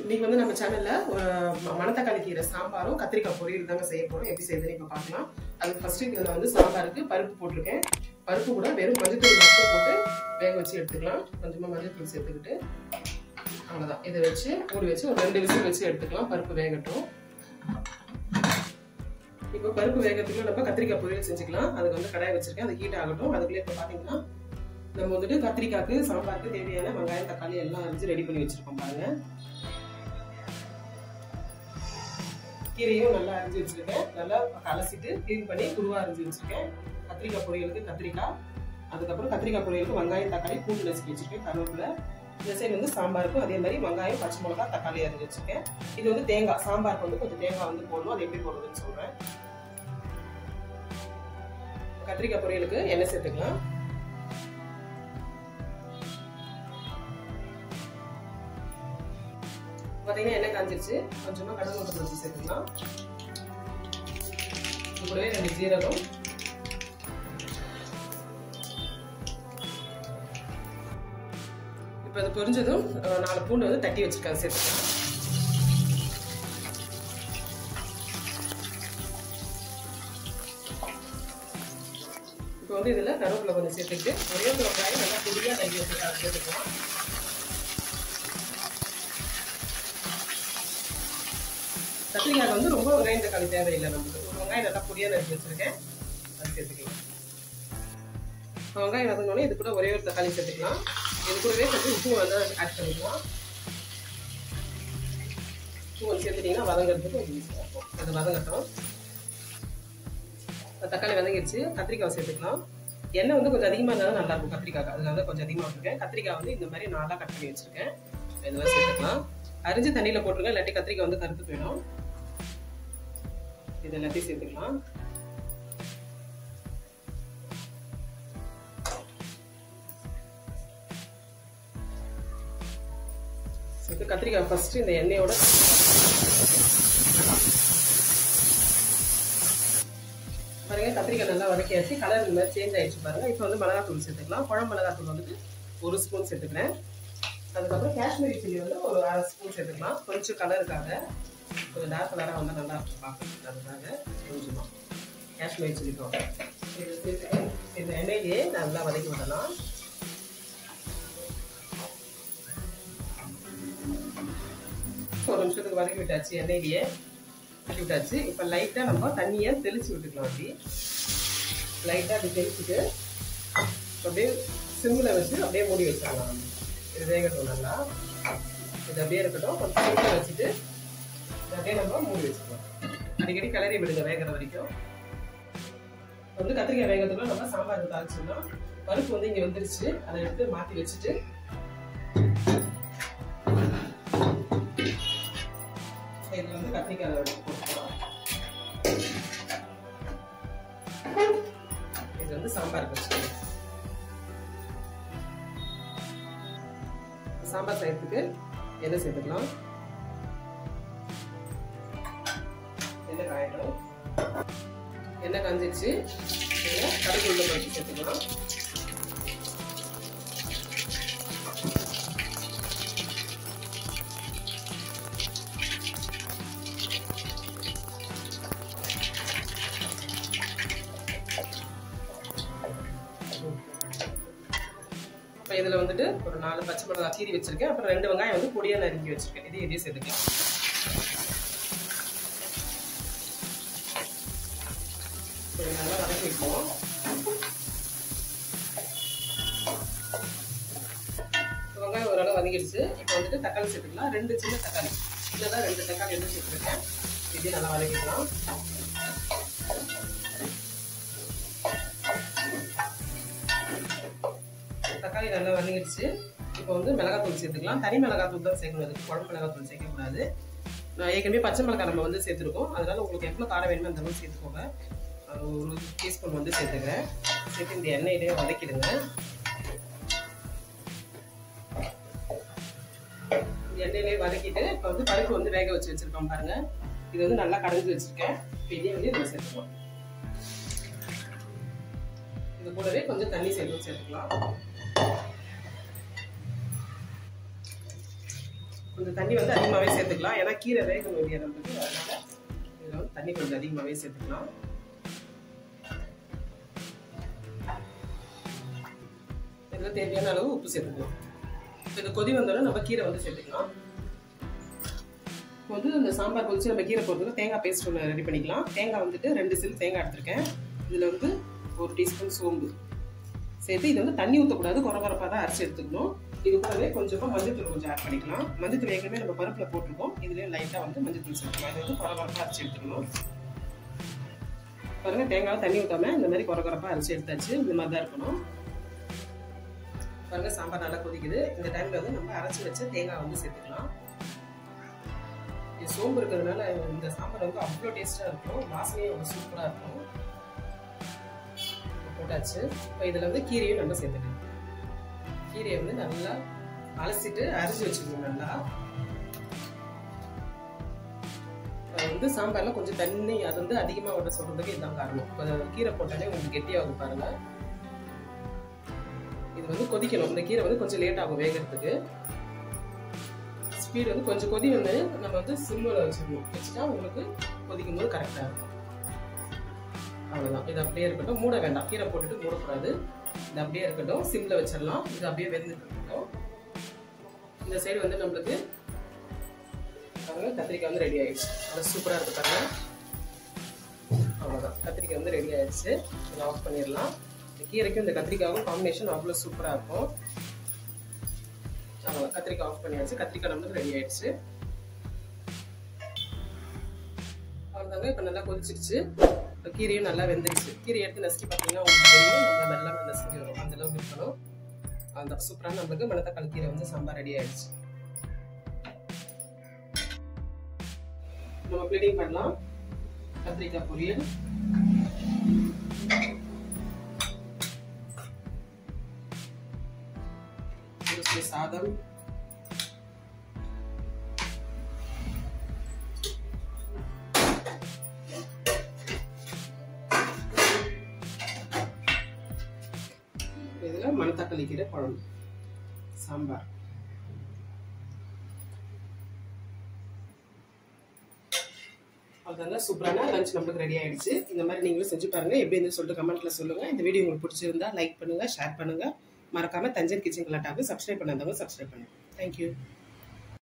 இன்னைக்கு வந்து நம்ம சேனல்ல மணத்தக்காளி கீரை சாம்பாரும் கத்திரிக்காய் பொரியல் தாங்க செய்ய போறோம். எப்படி செய்யுதுன்னு இப்ப பார்க்கலாம். அதுக்கு ஃபர்ஸ்ட் இதுல வந்து சாம்பாருக்கு பருப்பு போட்டிருக்கேன். பருப்பு கூட வெறும் மஞ்சத்தூள் மட்டும் போட்டு வேக வச்சு எடுத்துக்கலாம். கொஞ்சமா மஞ்சத்தூள் சேர்த்துக்கிட்டு அவ்வளவுதான். இதை வச்சு மூடி வச்சு ஒரு ரெண்டு விசில் வச்சு எடுத்துக்கலாம். பருப்பு வேகட்டும். இப்போ பருப்பு வேகத்துக்கு நம்ம கத்திரிக்காய் பொரியல் செஞ்சுக்கலாம். அதுக்கு வந்து கடாய் வச்சிருக்கேன். அது ஹீட் ஆகட்டும். அதுக்குள்ளே இப்போ பார்த்தீங்கன்னா நம்ம வந்துட்டு கத்திரிக்காய்க்கு சாம்பாருக்கு தேவையான வெங்காயம் தக்காளி எல்லாம் அரிஞ்சு ரெடி பண்ணி வச்சிருக்கோம் பாருங்க. கீரையும் நல்லா அரிஞ்சு வச்சிருக்கேன். நல்லா கலசிட்டு க்ளீன் பண்ணி குருவாக அரிஞ்சு வச்சிருக்கேன். கத்திரிக்காய் பொரியலுக்கு கத்திரிக்காய். அதுக்கப்புறம் கத்திரிக்காய் பொரியலுக்கு வெங்காயம் தக்காளி பூண்டு நசுக்கி வச்சிருக்கேன் கருவேப்பிலை. இந்த சைடு வந்து சாம்பாருக்கும் அதே மாதிரி வெங்காயம் பச்சை மிளகா தக்காளி அரிஞ்சு வச்சிருக்கேன். இது வந்து தேங்காய். சாம்பாருக்கு வந்து கொஞ்சம் தேங்காய் வந்து போடணும். அது எப்படி போடுறதுன்னு சொல்றேன். கத்திரிக்காய் பொரியலுக்கு எண்ணெய் சேர்த்துக்கலாம். பார்த்தீங்கன்னா எண்ணெய் காஞ்சிருச்சு. கொஞ்சமாக கடல் மூட்டை வச்சு சேர்த்துக்கலாம். கூடவே ரெண்டு ஜீரகம் இப்போ அது பொரிஞ்சதும் நாலு பூண்டு வந்து தட்டி வச்சுருக்காங்க சேர்த்துக்கலாம். இப்போ வந்து இதில் கருவேப்பிலை கொஞ்சம் சேர்த்துக்கிட்டு ஒரே ஒரு வெங்காயம் நல்லா பொடியாக தட்டி வச்சுருக்காங்க சேர்த்துக்கலாம். கத்திரிக்காய் வந்து ரொம்ப வெங்காயம் தக்காளி தேவையில்லை நமக்கு. ஒரு வெங்காயம் நல்லா பொடியாக நறுக்கி வச்சிருக்கேன். அது சேர்த்துக்கலாம். வெங்காயம் வதங்கினோடனே இது கூட ஒரே ஒரு தக்காளி சேர்த்துக்கலாம். இது கூடவே சேர்த்து உப்பு வந்து ஆட் பண்ணிக்கலாம். உப்பு கொஞ்சம் சேர்த்துட்டிங்கன்னா வதங்கிறதுக்கு கொஞ்சம் ஈஸியாக இருக்கும். அது வதங்கட்டும். தக்காளி வதங்கிடுச்சு. கத்திரிக்காய் சேர்த்துக்கலாம். எண்ணெய் வந்து கொஞ்சம் அதிகமாக இருந்தாலும் நல்லா இருக்கும் கத்திரிக்காய். அதனால கொஞ்சம் அதிகமாக வச்சுருக்கேன். கத்திரிக்காய் வந்து இந்த மாதிரி நாளாக கட் பண்ணி வச்சிருக்கேன். இதெல்லாம் சேர்த்துக்கலாம். அரிஞ்சு தண்ணியில் போட்டுருங்க இல்லாட்டி கத்திரிக்காய் வந்து கருத்து போயிடும். இது எல்லாத்தையும் சேர்த்துக்கலாம். சேர்த்து கத்திரிக்காய் ஃபர்ஸ்ட் இந்த எண்ணெயோட பாருங்க கத்திரிக்காய் நல்லா வதக்கியாச்சு. கலர் இந்த மாதிரி சேஞ்ச் ஆயிடுச்சு பாருங்க. இப்போ வந்து மிளகாத்தூள் சேர்த்துக்கலாம். குழம்பு மிளகாத்தூள் வந்துட்டு ஒரு ஸ்பூன் சேர்த்துக்கிறேன். அதுக்கப்புறம் காஷ்மீரி சில்லி வந்து ஒரு அரை ஸ்பூன் சேர்த்துக்கலாம் கொஞ்சம் கலருக்காக கொஞ்சம் டார்க் கலராக வந்து நல்லா இருக்கும் பார்க்கறதுக்கு. அதுக்காக கொஞ்சமாக காஷ்மீரி சில்லி பவுடர். சேர்த்துட்டு இந்த எண்ணெயிலேயே நல்லா வதக்கி விடலாம். ஒரு நிமிஷத்துக்கு வதக்கி விட்டாச்சு எண்ணெயிலேயே வதக்கி விட்டாச்சு. இப்போ லைட்டாக நம்ம தண்ணியை தெளித்து விட்டுக்கலாம் அப்படி. லைட்டாக அப்படி தெளிச்சுட்டு அப்படியே சிம்மில் வச்சு அப்படியே மூடி வச்சிடலாம். இது வேகட்டும் நல்லா இது அப்படியே இருக்கட்டும். கொஞ்சம் சிம்மில் வச்சுட்டு அப்படியே நம்ம மூடி வச்சுக்கலாம். அடிக்கடி கிளறி விடுங்க வேகிற வரைக்கும். வந்து கத்திரிக்காய் வேகத்துல நம்ம சாம்பார் தாளிச்சோம்னா பருப்பு வந்து இங்கே வந்துருச்சு. அதை எடுத்து மாற்றி வச்சுட்டு இதில் வந்து கத்திரிக்காய் போட்டுக்கலாம். இது வந்து சாம்பார் வச்சுக்கலாம் சாம்பார் செய்யறதுக்கு எண்ணெய் சேர்த்துக்கலாம். எண்ணெய் காயணும் எண்ணெய் காஞ்சிச்சு கடுகு உள்ள வச்சு சேர்த்துக்கலாம். இப்போ இதில் வந்துட்டு ஒரு நாலு பச்சை மிளகாய் சீரி வச்சுருக்கேன். அப்புறம் ரெண்டு வெங்காயம் வந்து பொடியாக நறுக்கி வச்சுருக்கேன். இதையும் இதையும் சேர்த்துக்கலாம். கொஞ்சம் நல்லா வதக்கி வெங்காயம் ஓரளவு வதங்கிடுச்சு. இப்போ வந்துட்டு தக்காளி சேர்த்துக்கலாம். ரெண்டு சின்ன தக்காளி. சின்னதாக ரெண்டு தக்காளி எடுத்து சேர்த்துருக்கேன் இதையும் நல்லா வதக்கிக்கலாம். வெங்காயம் நல்லா வதங்கிடுச்சு. இப்போ வந்து மிளகாத்தூள் சேர்த்துக்கலாம். தனி மிளகாத்தூள் தான் சேர்க்கணும் அதுக்கு. குழம்பு மிளகாத்தூள் சேர்க்கக்கூடாது. நான் ஏற்கனவே பச்சை மிளகாய் நம்ம வந்து சேர்த்துருக்கோம். அதனால உங்களுக்கு எவ்வளோ காரம் வேணுமோ அந்த சேர்த்துக்கோங்க. ஒரு டீஸ்பூன் வந்து சேர்த்துக்கிறேன். சேர்த்து இந்த எண்ணெயிலே வதக்கிடுங்க. எண்ணெயிலே வதக்கிட்டு இப்போ வந்து பருப்பு வந்து வேக வச்சு வச்சிருக்கோம் பாருங்க. இது வந்து நல்லா கடைஞ்சி வச்சிருக்கேன். பெரிய வந்து இதில் சேர்த்துக்கலாம். இது கூடவே கொஞ்சம் தண்ணி சேர்த்து சேர்த்துக்கலாம் கொஞ்சம் தண்ணி வந்து அதிகமாகவே சேர்த்துக்கலாம். ஏன்னா கீரை வேக இல்லையா நம்மளுக்கு? அதனால இதில் வந்து தண்ணி கொஞ்சம் அதிகமாகவே சேர்த்துக்கலாம். இதில் தேவையான அளவு உப்பு சேர்த்துக்கலாம். இப்போ கொதி வந்தோடனே நம்ம கீரை வந்து சேர்த்துக்கலாம். இப்போ வந்து இந்த சாம்பார் கொதிச்சு நம்ம கீரை போடுறதுக்கு தேங்காய் பேஸ்ட் ஒன்று ரெடி பண்ணிக்கலாம். தேங்காய் வந்துட்டு ரெண்டு சில் தேங்காய் எடுத்திருக்கேன். இதில் வந்து ஒரு டீஸ்பூன் சோம்பு சேர்த்து இது வந்து தண்ணி ஊற்றக்கூடாது குறை குறைப்பாக தான் அரைச்சி எடுத்துக்கணும். இது கூடவே கொஞ்சமாக மஞ்சத்தூள் கொஞ்சம் ஆட் பண்ணிக்கலாம். மஞ்சத்தூள் ஏற்கனவே நம்ம பருப்பில் போட்டிருக்கோம். இதுலேயே லைட்டாக வந்து மஞ்சத்தூள் சேர்த்துக்கலாம். இது வந்து குறை அரைச்சி எடுத்துக்கணும். பாருங்கள் தேங்காய் தண்ணி ஊற்றாம இந்த மாதிரி குறகுறப்பாக அரைச்சி எடுத்தாச்சு. இந்த மாதிரி தான் இருக்கணும். பாருங்கள் சாம்பார் நல்லா கொதிக்குது. இந்த டைமில் வந்து நம்ம அரைச்சி வச்ச தேங்காய் வந்து சேர்த்துக்கலாம். இது சோம்பு இருக்கிறதுனால இந்த சாம்பார் வந்து அவ்வளோ டேஸ்ட்டாக இருக்கும். வாசனையும் அவ்வளோ சூப்பராக இருக்கும். போட்டாச்சு. இப்போ இதில் வந்து கீரையும் நம்ம சேர்த்துக்கலாம். கீரையை வந்து நல்லா அலசிட்டு அரைச்சி வச்சுக்கணும் நல்லா. வந்து சாம்பார்ல கொஞ்சம் தண்ணி அது வந்து அதிகமாக விட சொல்றதுக்கு இதுதான் காரணம். கீரை போட்டாலே உங்களுக்கு கெட்டியாகும் பாருங்க. இது வந்து கொதிக்கணும். இந்த கீரை வந்து கொஞ்சம் லேட் ஆகும் வேகிறதுக்கு. ஸ்பீடு வந்து கொஞ்சம் கொதி வந்து நம்ம வந்து சிம்மில் வச்சிடணும். வச்சுட்டா உங்களுக்கு கொதிக்கும் போது கரெக்டாக இருக்கும். அவ்வளோதான் இது அப்படியே இருக்கட்டும். மூட வேண்டாம். கீரை போட்டுட்டு மூடக்கூடாது. இது அப்படியே இருக்கட்டும். சிம்மில் வச்சிடலாம். இது அப்படியே வெந்துட்டு இருக்கட்டும். இந்த சைடு வந்து நம்மளுக்கு கத்திரிக்காய் வந்து ரெடி ஆயிடுச்சு. அது சூப்பராக இருக்கு பாருங்க. அவ்வளோதான் கத்திரிக்காய் வந்து ரெடி ஆயிடுச்சு. இதை ஆஃப் பண்ணிடலாம். இந்த கீரைக்கும் இந்த கத்திரிக்காயும் காம்பினேஷன் அவ்வளோ சூப்பராக இருக்கும். அவ்வளோதான் கத்திரிக்காய் ஆஃப் பண்ணியாச்சு. கத்திரிக்காய் நம்மளுக்கு ரெடி ஆயிடுச்சு. அவ்வளோதாங்க இப்போ நல்லா கொதிச்சிருச்சு. கீரையும் நல்லா வெந்துருச்சு. கீரை எடுத்து நசுக்கி பார்த்தீங்கன்னா உங்களுக்கு தெரியும். நம்ம நல்லா நசுக்கி வரும். அந்த அளவுக்கு இருக்கணும். அந்த சூப்பரான நம்மளுக்கு மணத்தக்காளி கீரை வந்து சாம்பார் ரெடி ஆயிடுச்சு. நம்ம பிளேட்டிங் பண்ணலாம். கத்திரிக்காய் பொரியல். சாதம். மணத்தக்காளி கீரை குழம்பு. சாம்பார். அதுதான் சூப்பரான லஞ்ச் நம்மளுக்கு ரெடி ஆயிடுச்சு. இந்த மாதிரி நீங்களும் செஞ்சு பாருங்க. எப்படி இருந்து சொல்லிட்டு கமெண்ட்ல சொல்லுங்க. இந்த வீடியோ உங்களுக்கு பிடிச்சிருந்தா லைக் பண்ணுங்க ஷேர் பண்ணுங்க. மறக்காம தஞ்சன் கிச்சன் கலாட்டாவுக்கு சப்ஸ்கிரைப் பண்ணாதவங்க சப்ஸ்கிரைப் பண்ணுங்க. Thank you